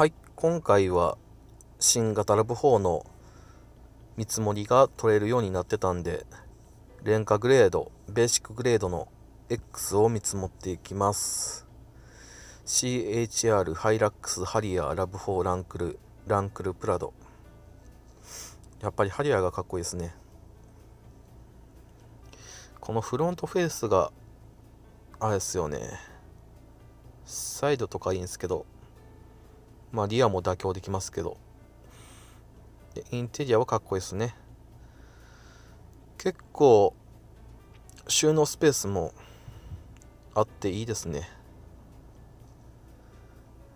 はい今回は新型ラブ4の見積もりが取れるようになってたんで廉価グレードベーシックグレードの X を見積もっていきます。CHR ハイラックスハリアーラブ4ランクルランクルプラド。やっぱりハリアーがかっこいいですね。このフロントフェイスがあれですよね。サイドとかいいんですけど。まあリアも妥協できますけど。でインテリアはかっこいいですね。結構収納スペースもあっていいですね。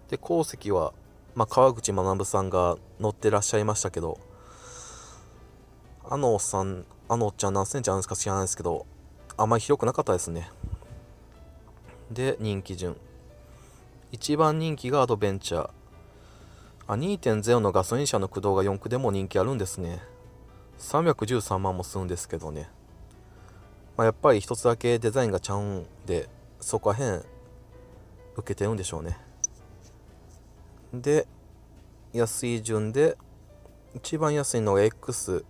で鉱石は、まあ、川口学さんが乗ってらっしゃいましたけどあのおっさんあのおっちゃん何センチあるんですか知らないですけどあまり広くなかったですね。で人気順。一番人気がアドベンチャー。あ2.0のガソリン車の駆動が4駆でも人気あるんですね。313万もするんですけどね、まあ、やっぱり一つだけデザインがちゃうんでそこら辺受けてるんでしょうね。で安い順で一番安いのが X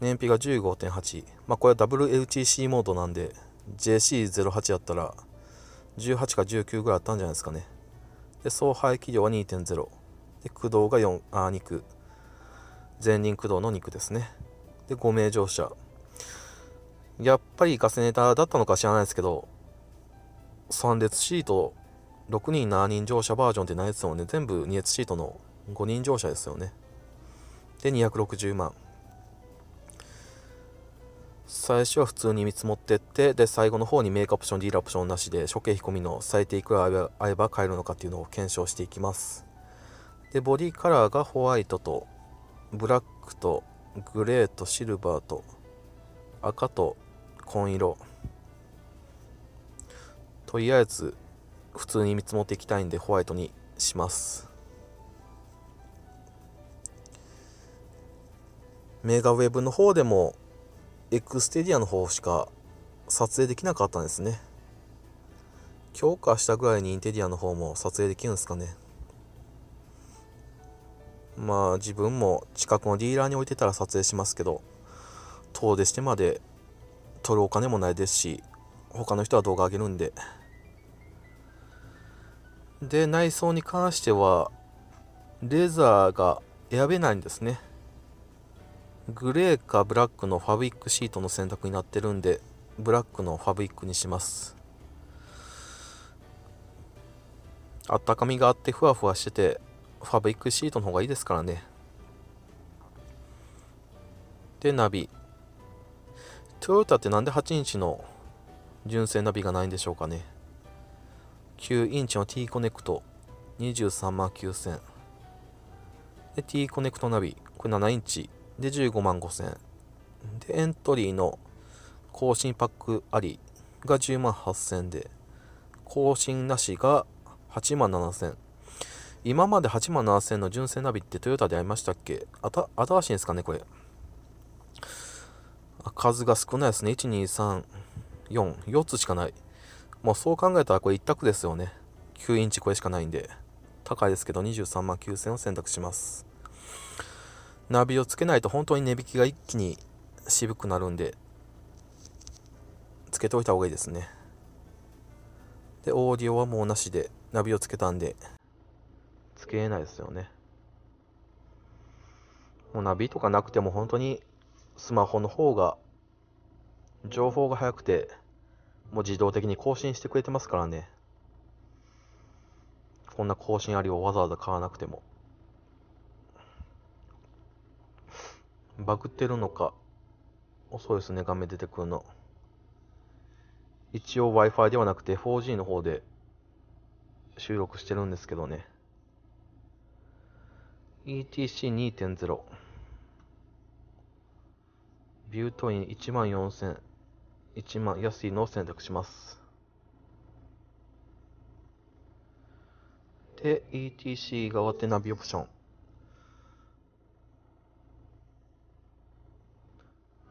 燃費が15.8まあこれは WLTC モードなんで JC08 やったら18か19ぐらいあったんじゃないですかね。で総排気量は2.0で駆動が4あ肉。前輪駆動の肉ですね。で5名乗車。やっぱりガセネタだったのか知らないですけど3列シート6人7人乗車バージョンってないですよね全部2列シートの5人乗車ですよね。で260万。最初は普通に見積もってってで最後の方にメイクアップションディーラーオプションなしで処刑引込みの最低いくらあれば買えるのかっていうのを検証していきます。でボディカラーがホワイトとブラックとグレーとシルバーと赤と紺色。とりあえず普通に見積もっていきたいんでホワイトにします。メガウェブの方でもエクステリアの方しか撮影できなかったんですね。今日明日ぐらいにインテリアの方も撮影できるんですかね。まあ自分も近くのディーラーに置いてたら撮影しますけど遠出してまで撮るお金もないですし他の人は動画上げるんで。で内装に関してはレザーが選べないんですね。グレーかブラックのファブリックシートの選択になってるんでブラックのファブリックにします。あったかみがあってふわふわしててファブリックシートの方がいいですからね。でナビ。トヨタってなんで8インチの純正ナビがないんでしょうかね。9インチの T コネクト。23万9000で T コネクトナビ。これ7インチ。で15万5000でエントリーの更新パックありが10万8000で更新なしが8万7000今まで8万7000の純正ナビってトヨタでありましたっけ？あた新しいんですかねこれ。数が少ないですね。1234 4つしかない。もうそう考えたらこれ一択ですよね。9インチこれしかないんで。高いですけど23万9000を選択します。ナビをつけないと本当に値引きが一気に渋くなるんでつけておいた方がいいですね。でオーディオはもうなしでナビをつけたんでつけないですよね。もうナビとかなくても本当にスマホの方が情報が速くてもう自動的に更新してくれてますからね。こんな更新ありをわざわざ買わなくても。バグってるのか。遅いですね。画面出てくるの。一応 Wi-Fi ではなくて 4G の方で収録してるんですけどね。ETC2.0 ビュートイン1万4000 1万安いのを選択します。で ETC が終わってナビオプション。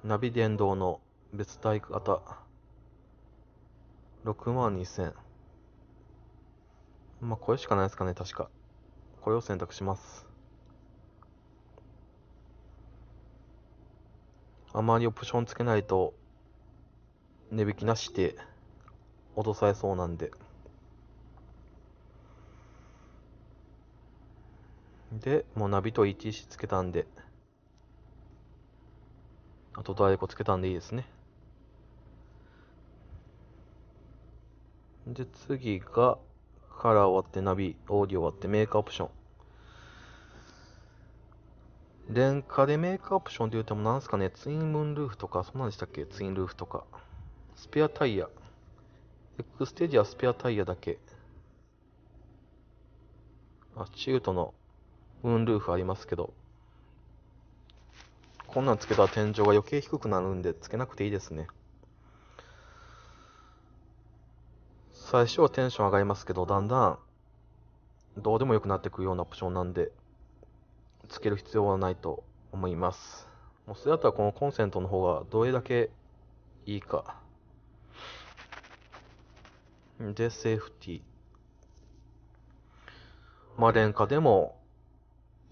ナビ電動の別体型。6万2000まあこれしかないですかね確か。これを選択します。あまりオプションつけないと値引きなしで落とされそうなんで。でもうナビと ETC つけたんで。あとダイエコつけたんでいいですね。で次がカラー終わってナビオーディオ終わってメーカーオプション。廉価でメーカーオプションって言うてもなんすかねツインムーンルーフとかそんなんでしたっけ？ツインルーフとか。スペアタイヤ。エクステリアスペアタイヤだけ。あチルトのムーンルーフありますけど。こんなんつけたら天井が余計低くなるんでつけなくていいですね。最初はテンション上がりますけどだんだんどうでもよくなってくるようなオプションなんでつける必要はないと思います。もうそれだったらこのコンセントの方がどれだけいいか。でセーフティー。まあ廉価でも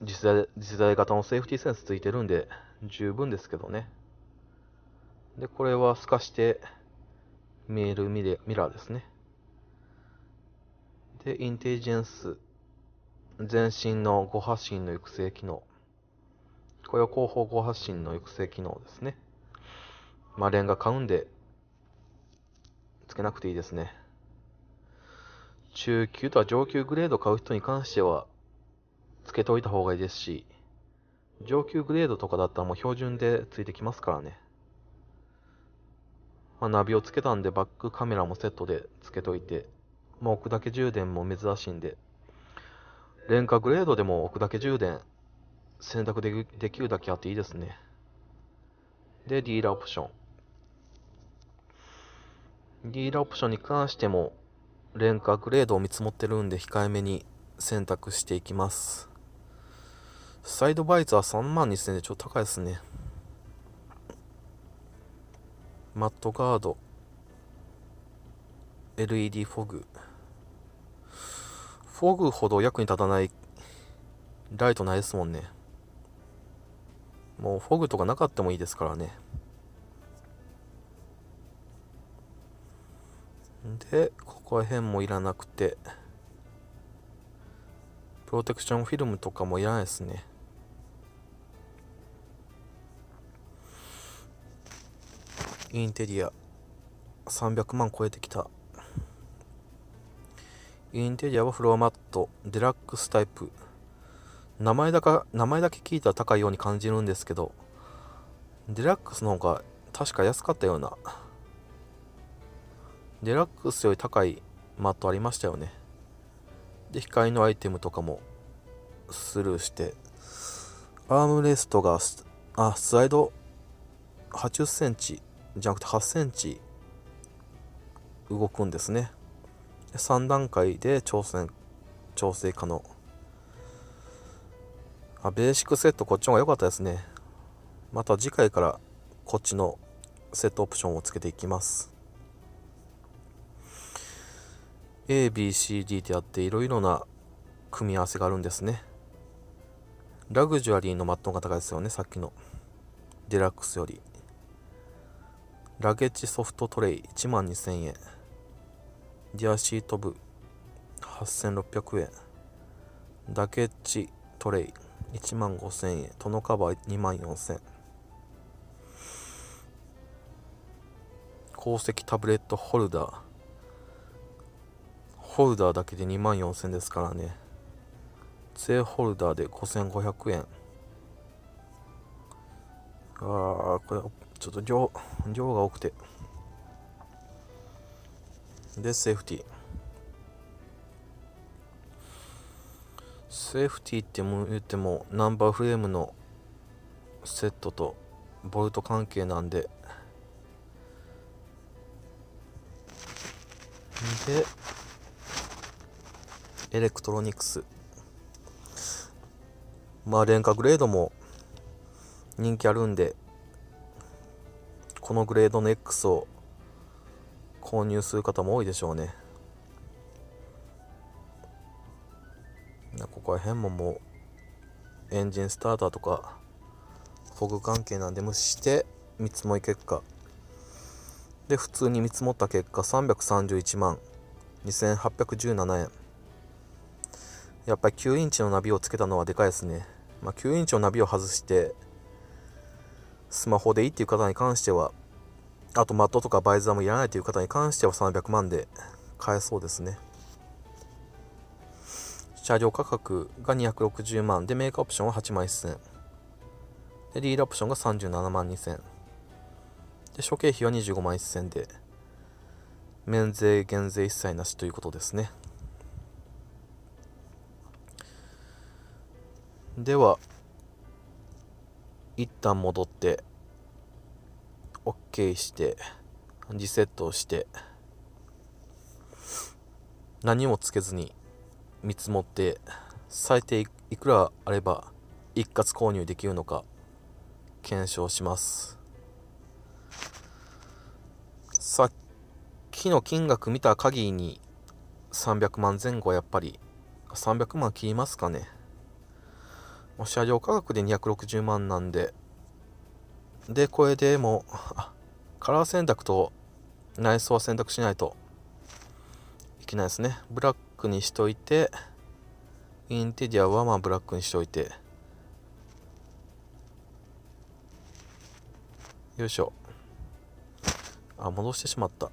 次世代次世代型のセーフティーセンスついてるんで十分ですけどね。でこれは透かして見えるミレミラーですね。でインテリジェンス全身の誤発信の育成機能。これは後方誤発信の育成機能ですね。まあレンガ買うんでつけなくていいですね。中級とは上級グレード買う人に関してはつけておいた方がいいですし、上級グレードとかだったらもう標準でついてきますからね。まあ、ナビをつけたんでバックカメラもセットでつけといて、まあ、置くだけ充電も珍しいんで、廉価グレードでも置くだけ充電選択でできるだけあっていいですね。で、ディーラーオプション。ディーラーオプションに関しても、廉価グレードを見積もってるんで控えめに選択していきます。サイドバイツは3万2000円でちょっと高いですね。マットガード、LED フォグ。フォグほど役に立たないライトないですもんね。もうフォグとかなかったもいいですからね。で、ここら辺もいらなくて、プロテクションフィルムとかもいらないですね。インテリア300万超えてきた。インテリアはフロアマット、デラックスタイプ。名前だか、名前だけ聞いたら高いように感じるんですけど、デラックスの方が確か安かったような。デラックスより高いマットありましたよね。で、光のアイテムとかもスルーして、アームレストが、あ、スライド80センチじゃなくて8センチ動くんですね。3段階で調整調整可能。あ、ベーシックセットこっちの方が良かったですね。また次回からこっちのセットオプションをつけていきます。A、B、C、D ってあっていろいろな組み合わせがあるんですね。ラグジュアリーのマットが高いですよね、さっきの。デラックスより。ラゲッジソフトトレイ1万2000円。ディアシート部8600円。ダケッジトレイ1万5000円。トノカバー2万4000円。鉱石タブレットホルダー。ホルダーだけで2万4000円ですからね。正ホルダーで5500円。ああ、これちょっと量、量が多くて。で、セーフティー。セーフティーっても言っても、ナンバーフレームのセットとボルト関係なんで、で、エレクトロニクス。まあ、廉価グレードも人気あるんで、このグレードの X を購入する方も多いでしょうね。ここら辺ももうエンジンスターターとかフォグ関係なんで無視して見積もり結果。で普通に見積もった結果331万2817円やっぱり9インチのナビをつけたのはでかいですね、まあ、9インチのナビを外してスマホでいいっていう方に関してはあとマットとかバイザーもいらないという方に関しては300万で買えそうですね。車両価格が260万でメーカーオプションは8万1000でディーラーオプションが37万2000で諸経費は25万1000で免税減税一切なしということですね。では一旦戻って OK してリセットをして何もつけずに見積もって最低いくらあれば一括購入できるのか検証します。さっきの金額見た限りに300万前後やっぱり300万切りますかね。車両価格で260万なんででこれでもカラー選択と内装は選択しないといけないですね。ブラックにしといてインテリアはまあブラックにしといて。よいしょ。あ戻してしまった。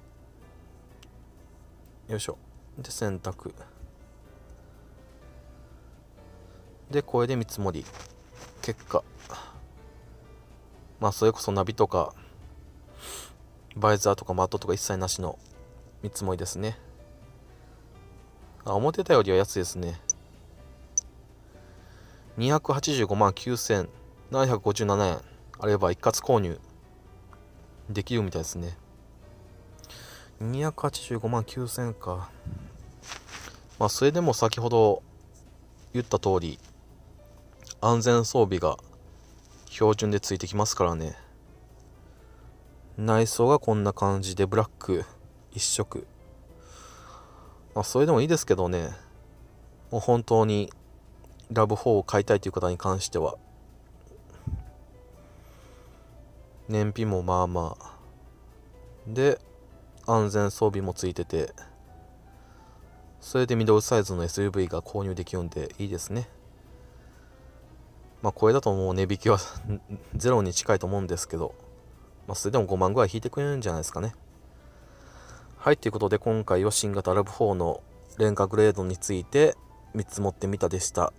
よいしょ。で選択。でこれで見積もり。結果。まあそれこそナビとかバイザーとかマットとか一切なしの見積もりですね。あ思ってたよりは安いですね。285万9757円あれば一括購入できるみたいですね。285万9000か。まあそれでも先ほど言った通り安全装備が標準でついてきますからね。内装がこんな感じでブラック一色。まあそれでもいいですけどね。もう本当にラブ4を買いたいという方に関しては。燃費もまあまあ。で安全装備もついてて。それでミドルサイズの SUV が購入できるんでいいですね。まあこれだともう値引きは ゼロに近いと思うんですけど、まあそれでも5万ぐらい引いてくれるんじゃないですかね。はい、ということで今回は新型ラブ4の廉価グレードについて見積もってみたでした。